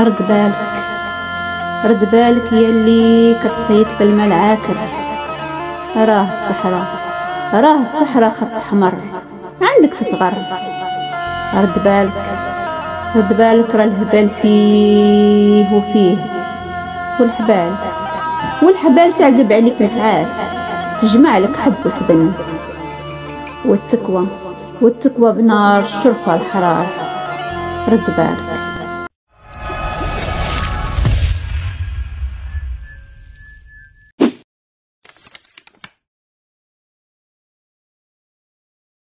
رد بالك. رد بالك يلي كتصيد في الماء العاكر راه الصحراء. راه الصحراء خط احمر عندك تتغر. رد بالك. رد بالك راه الهبال فيه وفيه. والحبال. والحبال تعقب عليك الفعال تجمع لك حب وتبني. والتكوى. والتكوى بنار الشرفة الحرار رد بالك.